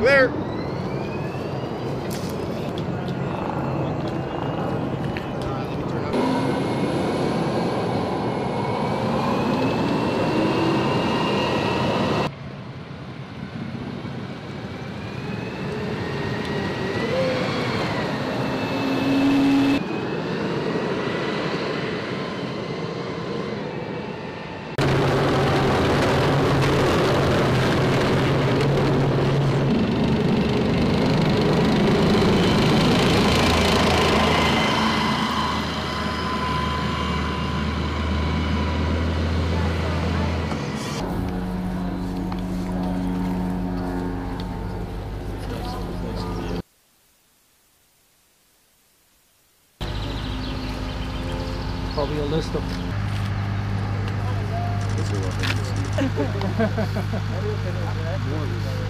there. Probably a list of